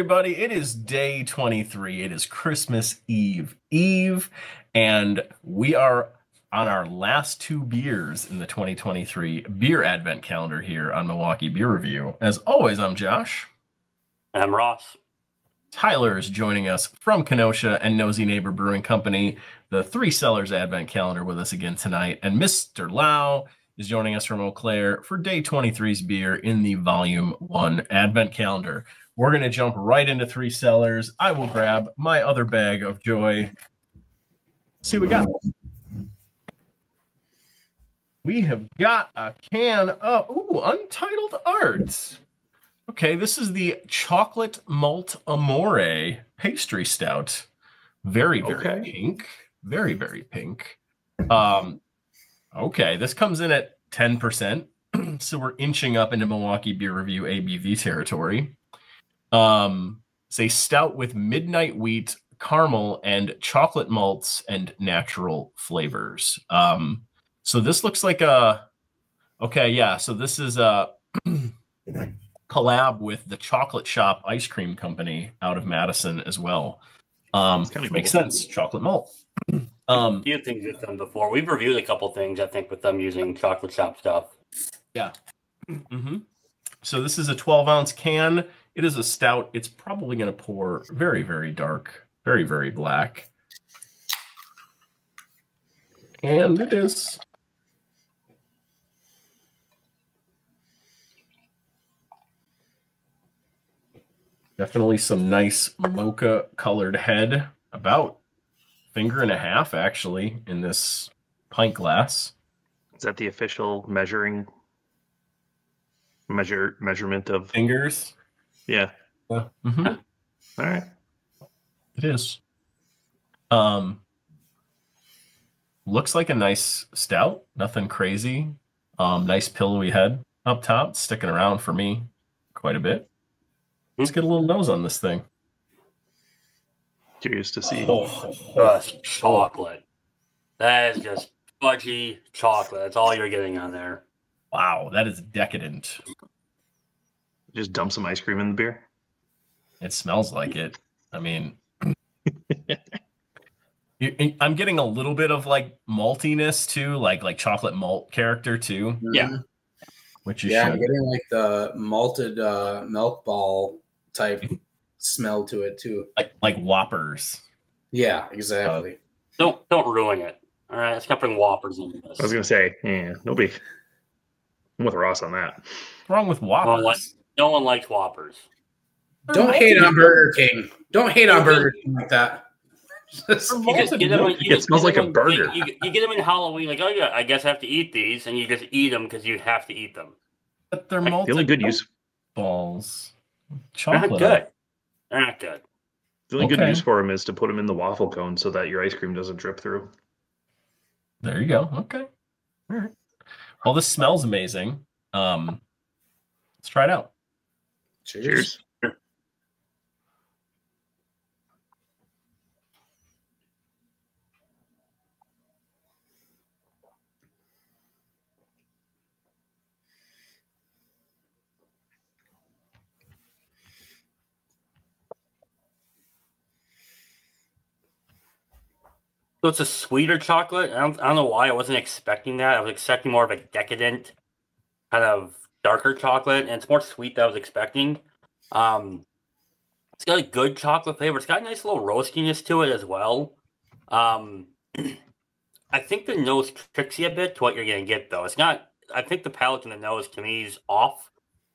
Everybody. It is day 23. It is Christmas Eve Eve, and we are on our last two beers in the 2023 beer advent calendar here on Milwaukee Beer Review. As always, I'm Josh. And I'm Ross. Tyler is joining us from Kenosha and Nosy Neighbor Brewing Company, the Three Cellars Advent calendar with us again tonight. And Mr. Lau is joining us from Eau Claire for day 23's beer in the VolumeOne Advent calendar. We're going to jump right into Three Cellars. I will grab my other bag of joy. See what we got. We have got a can of ooh, Untitled Arts. Okay, this is the chocolate malt amore pastry stout. Very, very Okay. pink. Very, very pink. Um, okay, this comes in at 10%. so we're inching up into Milwaukee Beer Review ABV territory. Um, it's a stout with midnight wheat, caramel, and chocolate malts and natural flavors. Um, so this looks like a okay, yeah. So this is a collab with the Chocolate Shop Ice Cream Company out of Madison as well. Um, kinda makes cool. sense. Chocolate malt. Um, A few things with them before. We've reviewed a couple things, I think, with them using chocolate shop stuff. Yeah Mm-hmm. So this is a 12 ounce can. It is a stout. It's probably going to pour very, very dark, very, very black. And it is. Definitely some nice mocha colored head, about finger and a half actually in this pint glass. Is that the official measuring measure measurement of? Fingers. Yeah. Yeah. Mhm. All right. It is. Um looks like a nice stout, nothing crazy. Um nice pillowy head up top, sticking around for me quite a bit. Let's get a little nose on this thing. Curious to see. Just chocolate. That is just fudgy chocolate. That's all you're getting on there. Wow, that is decadent. Just dump some ice cream in the beer. It smells like it. I mean, I'm getting a little bit of like maltiness too, like like chocolate malt character too, Yeah. Mhm. which you Yeah, I'm getting like the malted uh, milk ball type smell to it too. Like like whoppers. Yeah, exactly. Don't don't ruin it. All right, let's not bring whoppers into this. I was gonna say, yeah, nobody. I'm with Ross on that. What's wrong with no, one whoppers? Likes, no one likes whoppers. Don't hate on Burger King. Don't hate on Burger King like that. You just get them. You It just smells get like a burger. You, you get them in Halloween, like oh yeah, I guess I have to eat these, and you just eat them because you have to eat them. But they're The malted only good use, balls. They're Chocolate. not good. They're not good. the only good Okay. use for them is to put them in the waffle cone so that your ice cream doesn't drip through. There you go. Okay. All right. Well, this smells amazing. Um, let's try it out. Cheers. Cheers. So it's a sweeter chocolate. I don't, I don't know why I wasn't expecting that. I was expecting more of a decadent, kind of darker chocolate, and it's more sweet than I was expecting. Um, it's got a good chocolate flavor. It's got a nice little roastiness to it as well. Um, I think the nose tricks you a bit to what you're gonna get though. It's not. I think the palate in the nose to me is off.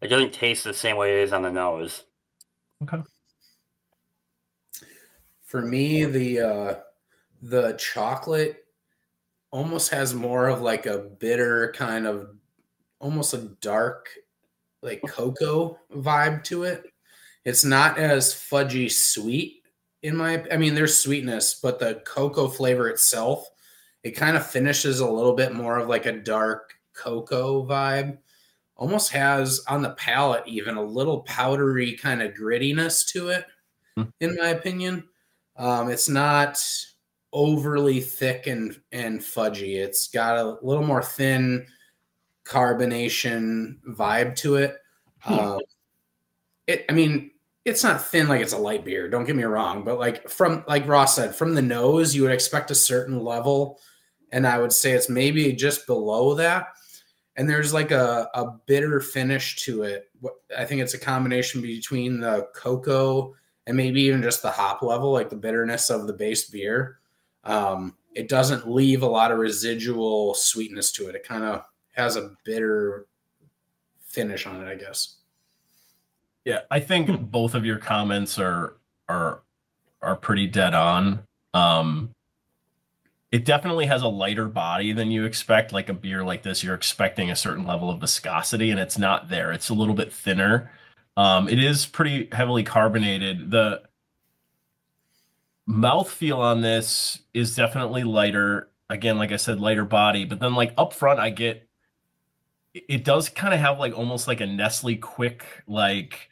It doesn't taste the same way it is on the nose. Okay. For me, the uh, the chocolate almost has more of like a bitter kind of almost a dark like cocoa vibe to it. It's not as fudgy sweet in my I mean there's sweetness, but the cocoa flavor itself it kind of finishes a little bit more of like a dark cocoa vibe. Almost has on the palate even a little powdery kind of grittiness to it Hmm. in my opinion. Um, it's not overly thick and and fudgy. It's got a little more thin carbonation vibe to it. Hmm. Um, it, I mean, it's not thin like it's a light beer. Don't get me wrong, but like from like Ross said, from the nose, you would expect a certain level, and I would say it's maybe just below that. And there's like a, a bitter finish to it. I think it's a combination between the cocoa and maybe even just the hop level, like the bitterness of the base beer. Um, it doesn't leave a lot of residual sweetness to it. It kind of has a bitter finish on it, I guess. Yeah, I think Hmm. both of your comments are are are pretty dead on. Um it definitely has a lighter body than you expect. Like a beer like this, you're expecting a certain level of viscosity, and it's not there. It's a little bit thinner. Um, it is pretty heavily carbonated. The mouthfeel on this is definitely lighter. Again, like I said, lighter body. But then, like up front, I get it- does kind of have like almost like a Nestle Quik like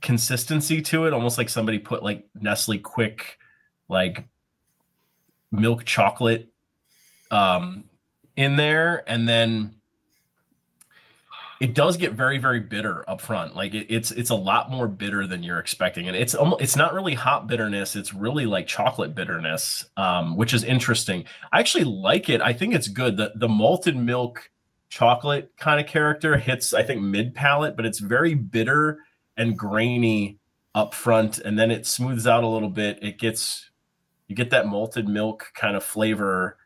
consistency to it, almost like somebody put like Nestle Quik like milk chocolate um in there and then it does get very very bitter up front like it, it's it's a lot more bitter than you're expecting and it's almost it's not really hot bitterness it's really like chocolate bitterness um which is interesting. I actually like it i think it's good. The the malted milk chocolate kind of character hits i think mid palate but it's very bitter and grainy up front and then it smooths out a little bit. It gets you get that malted milk kind of flavor.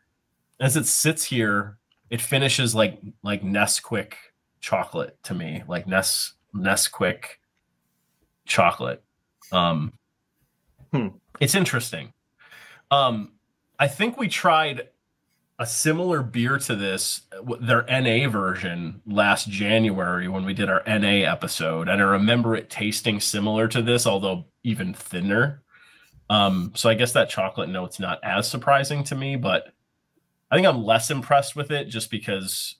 As it sits here it finishes like like nesquik chocolate to me like Nes Nesquik chocolate. Um Hmm. it's interesting. Um i think we tried a similar beer to this their na version last january when we did our na episode and i remember it tasting similar to this although even thinner um so i guess that chocolate note's not as surprising to me but i think i'm less impressed with it just because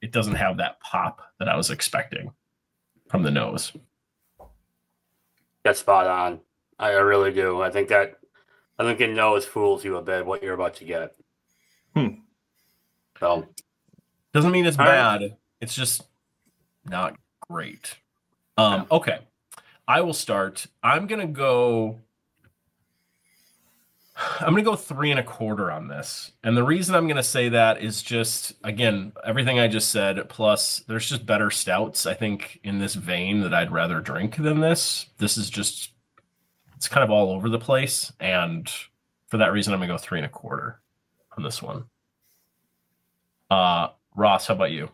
it doesn't have that pop that I was expecting from the nose. That's spot on. I really do. I think that I think it knows fools you a bit what you're about to get. Hmm. So Doesn't mean it's All right. bad. It's just not great. Um, okay. I will start. I'm gonna go. I'm gonna go three and a quarter on this. And the reason I'm gonna say that is just again, everything I just said, plus there's just better stouts, I think, in this vein that I'd rather drink than this. This is just it's kind of all over the place. And for that reason, I'm gonna go three and a quarter on this one. Uh Ross, how about you?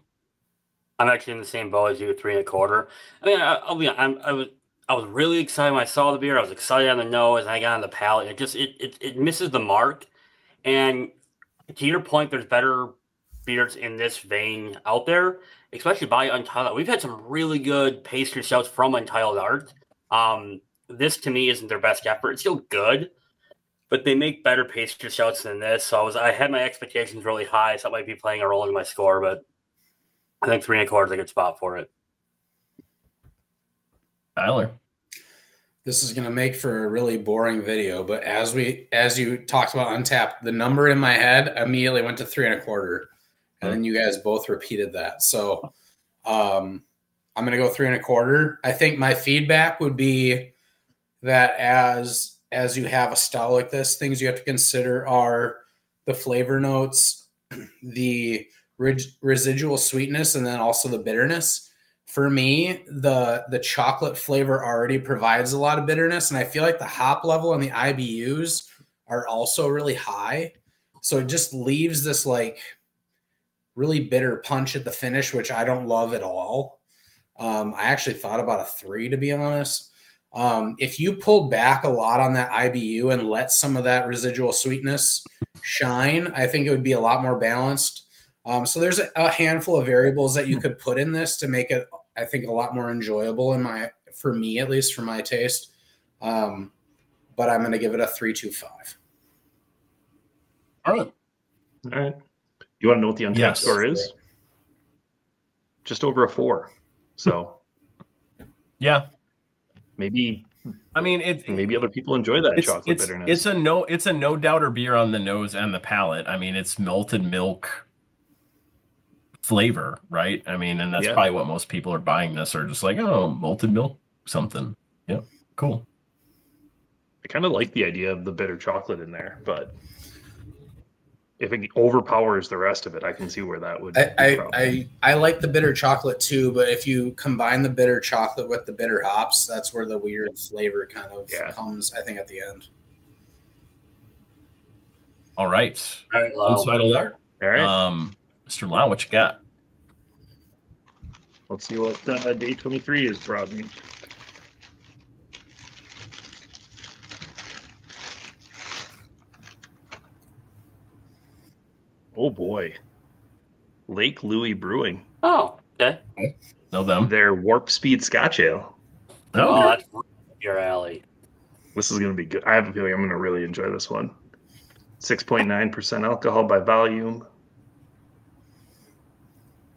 I'm actually in the same boat as you, three and a quarter. I mean, I, I'll be. I'm, I was. I was really excited when I saw the beer. I was excited on the nose, and I got on the palate. It just it, it it misses the mark. And to your point, there's better beers in this vein out there, especially by Untitled. We've had some really good pastry stouts from Untitled Art. Um, this to me isn't their best effort. It's still good, but they make better pastry shots than this. So I was I had my expectations really high, so that might be playing a role in my score. But I think three and a quarter is a good spot for it. Tyler. This is going to make for a really boring video, but as we as you talked about Untappd, the number in my head immediately went to three and a quarter, and then you guys both repeated that. So um, I'm going to go three and a quarter. I think my feedback would be that as as you have a style like this, things you have to consider are the flavor notes, the residual sweetness, and then also the bitterness for me, the the chocolate flavor already provides a lot of bitterness, and I feel like the hop level and the IBUs are also really high. So it just leaves this like really bitter punch at the finish, which I don't love at all. Um, I actually thought about a three to be honest. Um, if you pulled back a lot on that IBU and let some of that residual sweetness shine, I think it would be a lot more balanced. Um, so there's a, a handful of variables that you could put in this to make it, I think, a lot more enjoyable in my, for me at least, for my taste. Um, but I'm going to give it a three two five. All right. All right. You want to know what the Untappd Yes. score is? Just over a four. So Yeah. Maybe I mean, it, maybe other people enjoy that it's chocolate it's, bitterness. it's a no it's a no doubter beer on the nose and the palate. I mean, it's melted milk flavor, right? I mean, and that's Yeah. probably what most people are buying this are just like, oh, malted milk something. Yeah, cool. I kind of like the idea of the bitter chocolate in there, but if it overpowers the rest of it, I can see where that would. I, be a I. I I like the bitter chocolate too, but if you combine the bitter chocolate with the bitter hops, that's where the weird flavor kind of Yeah. comes. I think at the end. All right. All right, One Lau. title there. All right, Um, Mr. Lau, what you got? let's see what uh, day twenty three is brought me. Oh boy, Lake Louie Brewing, Oh, okay. Know them? their Warped Speed Scotch Ale. Oh, oh No. that's right your alley. This is going to be good. I have a feeling I'm going to really enjoy this one. 6.9% alcohol by volume.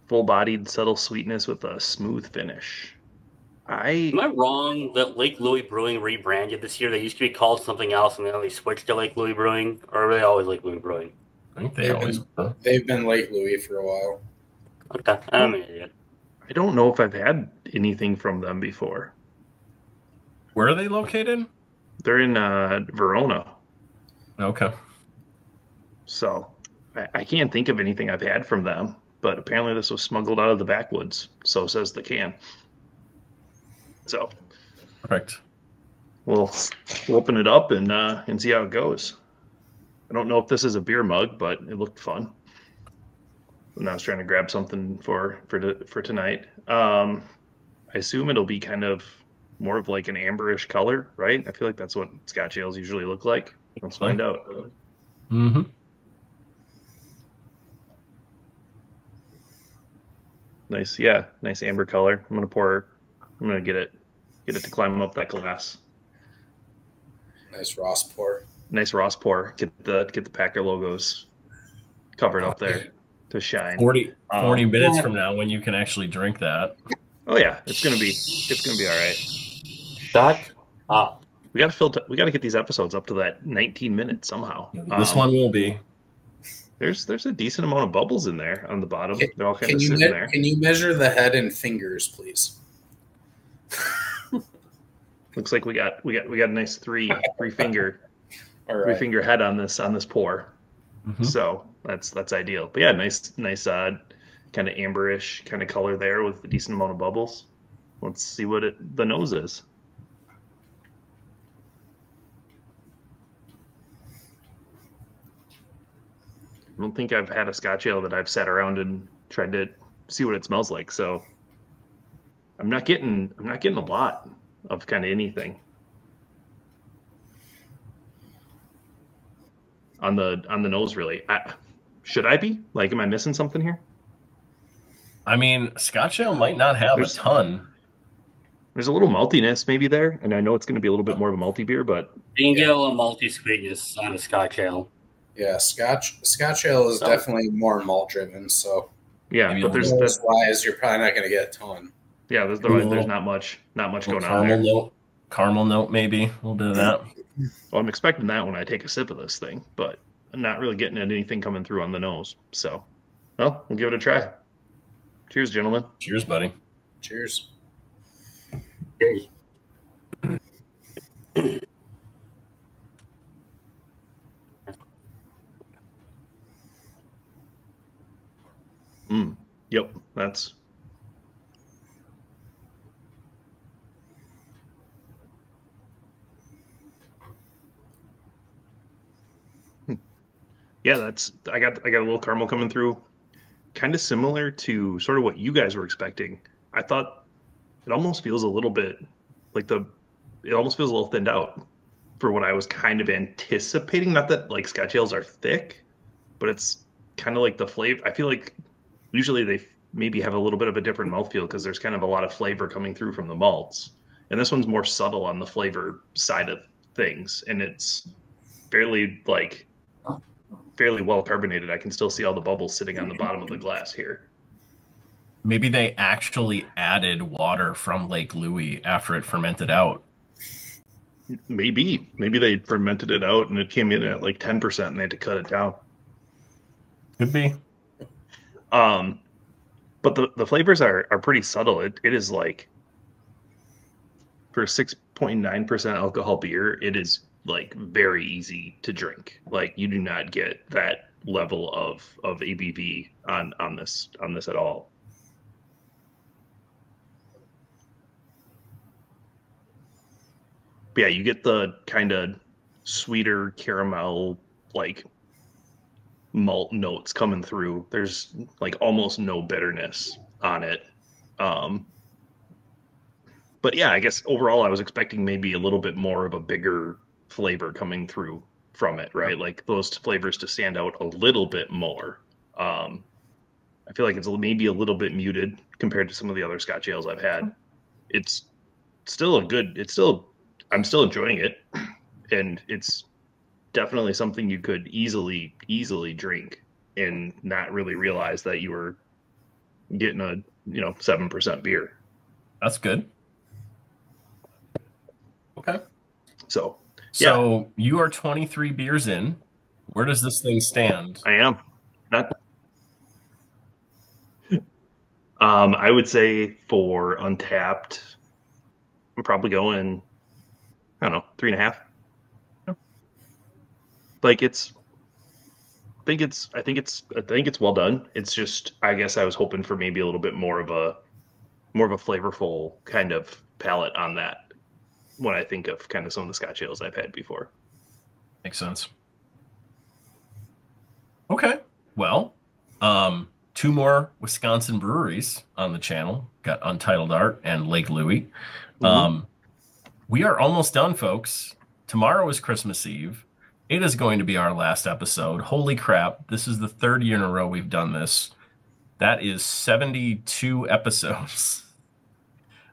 Full bodied, subtle sweetness with a smooth finish. I Am I wrong that Lake Louie Brewing rebranded this year? They used to be called something else, and then they switched to Lake Louie Brewing, or are they always Lake Louie Brewing? I think they They've always. been, they've been Lake Louie for a while. Okay, I'm an idiot. I don't know if I've had anything from them before. Where are they located? They're in uh, Verona, Okay. so I, I can't think of anything I've had from them. But apparently, this was smuggled out of the backwoods. So says the can. So Perfect. we'll, we'll open it up and uh, and see how it goes. I don't know if this is a beer mug, but it looked fun. And I was trying to grab something for for for tonight. Um, I assume it'll be kind of more of like an amberish color, right? I feel like that's what Scotch ales usually look like. Let's find out. Mm-hmm. Nice, yeah, nice amber color. I'm gonna pour. I'm gonna get it, get it to climb up that glass. Nice Ross pour. Nice Ross pour. Get the get the Packer logos covered up there to shine. 40, 40 Um, minutes from now when you can actually drink that. Oh yeah, it's gonna be it's gonna be all right. Shut up. We gotta filter. We gotta get these episodes up to that 19 minutes somehow. This Um, one will be. there's there's a decent amount of bubbles in there on the bottom. Can- They're all kind of sitting me- there. can you measure the head and fingers, please? Looks like we got we got we got a nice three three finger All three right. finger head on this on this pour. Mhm. So that's that's ideal. But yeah, nice nice uh kind of amberish kind of color there with a decent amount of bubbles. Let's see what it the nose is. I don't think I've had a Scotch ale that I've sat around and tried to see what it smells like. So I'm not getting I'm not getting a lot of kind of anything. On the on the nose really I, should i be like am i missing something here I mean, Scotch Ale might not have There's- a ton. there's a little maltiness maybe there and i know it's going to be a little bit more of a malty beer but You can get a little multi sweetness on a Scotch ale. Yeah, Scotch Scotch ale is Oh. definitely more malt driven, so yeah Maybe but there's little- that's, wise you're probably not going to get a ton. yeah there's, Maybe a there's not much not much going on there note. Caramel note, maybe. A little bit of that. well i'm expecting that when i take a sip of this thing but i'm not really getting anything coming through on the nose so well we'll give it a try cheers gentlemen Cheers, buddy. Cheers. mm, yep that's yeah that's i got i got a little caramel coming through. Kind of similar to sort of what you guys were expecting. I thought it almost feels a little bit like the it almost feels a little thinned out for what i was kind of anticipating. Not that like scotch ales are thick but it's kind of like the flavor i feel like usually they maybe have a little bit of a different mouthfeel because there's kind of a lot of flavor coming through from the malts. And this one's more subtle on the flavor side of things and it's fairly like fairly well carbonated. I can still see all the bubbles sitting on the bottom of the glass here. Maybe they actually added water from Lake Louie after it fermented out. Maybe, maybe they fermented it out and it came in at like 10% and they had to cut it down. Could be. Um, but the, the flavors are, are pretty subtle. It, it is like for 6.9% alcohol beer, it is like very easy to drink. Like you do not get that level of of ABV on on this on this at all. But yeah, you get the kind of sweeter caramel like malt notes coming through. There's like almost no bitterness on it. Um but yeah, I guess overall I was expecting maybe a little bit more of a bigger flavor coming through from it, right? Like those flavors to stand out a little bit more. Um, I feel like it's maybe a little bit muted compared to some of the other Scotch ales I've had. It's still a good. It's still. I'm still enjoying it, and it's definitely something you could easily easily drink and not really realize that you were getting a you know seven percent beer. That's good. Okay. So so you are 23 beers in. Where does this thing stand? I am. Not. Um, I would say for Untappd, I'm probably going. I don't know, three and a half. Like it's. I think it's. I think it's. I think it's well done. It's just. I guess I was hoping for maybe a little bit more of a, more of a flavorful kind of palette on that when I think of kind of some of the Scotch ales I've had before. Makes sense. Okay. Well, um, two more Wisconsin breweries on the channel. Got Untitled Art and Lake Louie. Mm-hmm. Um, we are almost done, folks. Tomorrow is Christmas Eve. It is going to be our last episode. Holy crap. This is the third year in a row we've done this. That is 72 episodes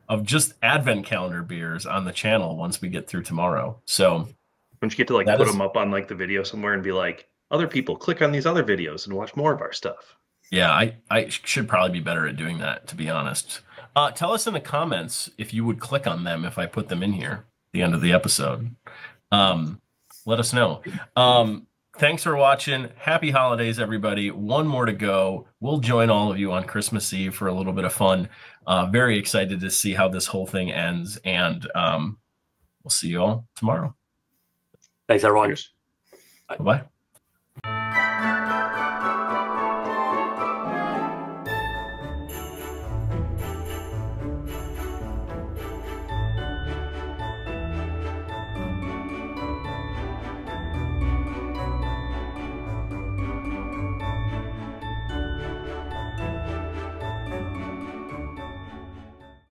of just advent calendar beers on the channel once we get through tomorrow. So don't you get to like put is, them up on like the video somewhere and be like, other people click on these other videos and watch more of our stuff. Yeah, I, I should probably be better at doing that, to be honest. Uh, tell us in the comments if you would click on them if I put them in here the end of the episode. Um, let us know. Um, thanks for watching. Happy holidays, everybody. One more to go. We'll join all of you on Christmas Eve for a little bit of fun. Uh, very excited to see how this whole thing ends. And um, we'll see you all tomorrow. Thanks, everyone. Bye bye.